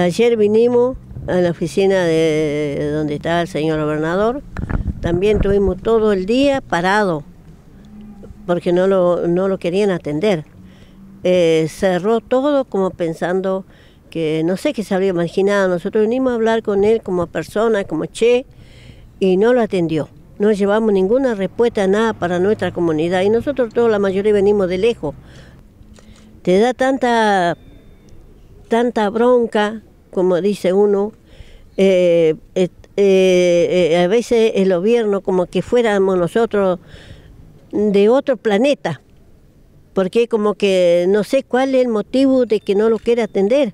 ayer vinimos a la oficina de donde está el señor gobernador. También tuvimos todo el día parado porque no lo, no lo querían atender. Eh, cerró todo como pensando que no sé qué se había imaginado. Nosotros vinimos a hablar con él como persona, como che, y no lo atendió. No llevamos ninguna respuesta, nada para nuestra comunidad. Y nosotros todos, la mayoría, venimos de lejos. Te da tanta, tanta bronca, como dice uno, eh, eh, a veces el gobierno como que fuéramos nosotros de otro planeta, porque como que no sé cuál es el motivo de que no lo quiera atender.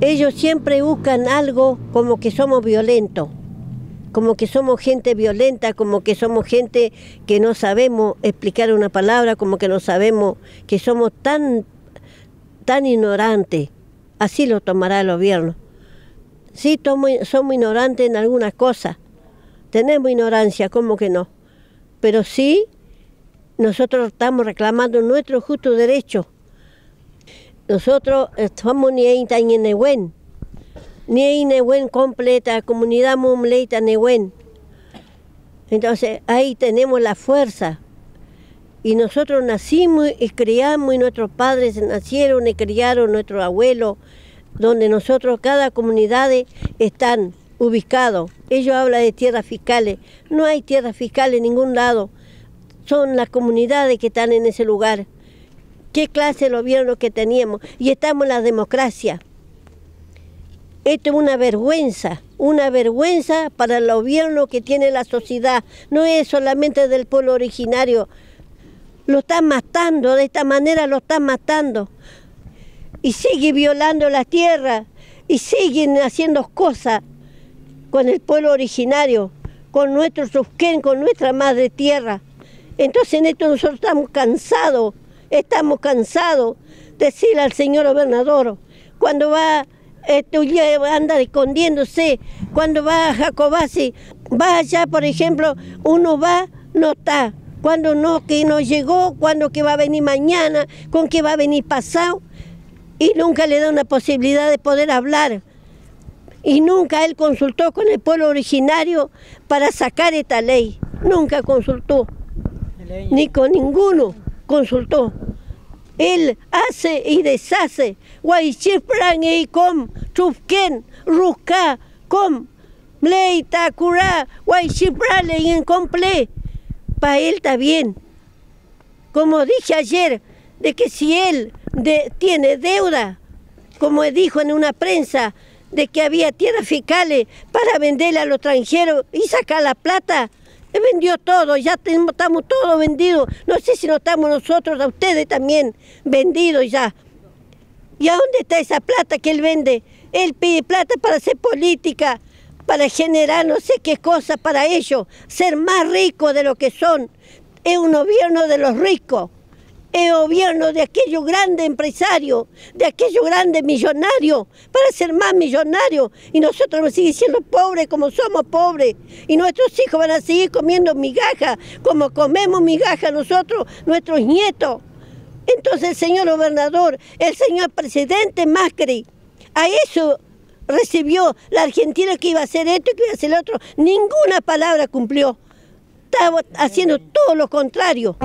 Ellos siempre buscan algo como que somos violentos, como que somos gente violenta, como que somos gente que no sabemos explicar una palabra, como que no sabemos que somos tan, tan ignorantes. Así lo tomará el gobierno. Sí, somos ignorantes en algunas cosas. Tenemos ignorancia, ¿cómo que no? Pero sí, nosotros estamos reclamando nuestro justo derecho nosotros estamos ni en Newen, ni en Newen completa, comunidad mumleita Newen. Entonces ahí tenemos la fuerza. Y nosotros nacimos y criamos y nuestros padres nacieron y criaron nuestros abuelos, donde nosotros, cada comunidad están ubicados. Ellos hablan de tierras fiscales. No hay tierras fiscales en ningún lado. Son las comunidades que están en ese lugar qué clase de gobierno que teníamos. Y estamos en la democracia. Esto es una vergüenza, una vergüenza para el gobierno que tiene la sociedad. No es solamente del pueblo originario. Lo están matando, de esta manera lo están matando. Y sigue violando la tierra y siguen haciendo cosas con el pueblo originario, con nuestro susquén, con nuestra madre tierra. Entonces en esto nosotros estamos cansados Estamos cansados de decirle al señor gobernador, cuando va, este, anda escondiéndose, cuando va a Jacobasi, va allá, por ejemplo, uno va, no está, cuando no, que no llegó, cuando que va a venir mañana, con que va a venir pasado, y nunca le da una posibilidad de poder hablar. Y nunca él consultó con el pueblo originario para sacar esta ley. Nunca consultó. Ni con ninguno consultó. Él hace y deshace. Guaychifran y com, chufken, rusca, com, leita, cura, guaychifran y comple. Para él está bien. Como dije ayer, de que si él tiene deuda, como dijo en una prensa, de que había tierras fiscales para venderla a los extranjeros y sacar la plata, vendió todo, ya estamos todos vendidos. No sé si no estamos nosotros, a ustedes también, vendidos ya. ¿Y a dónde está esa plata que él vende? Él pide plata para hacer política, para generar no sé qué cosa para ellos, ser más ricos de lo que son. Es un gobierno de los ricos el gobierno de aquellos grandes empresarios, de aquellos grandes millonarios, para ser más millonarios. Y nosotros a seguir siendo pobres como somos pobres. Y nuestros hijos van a seguir comiendo migajas como comemos migajas nosotros, nuestros nietos. Entonces el señor gobernador, el señor presidente Macri, a eso recibió la Argentina que iba a hacer esto y que iba a hacer lo otro. Ninguna palabra cumplió. Estaba haciendo todo lo contrario.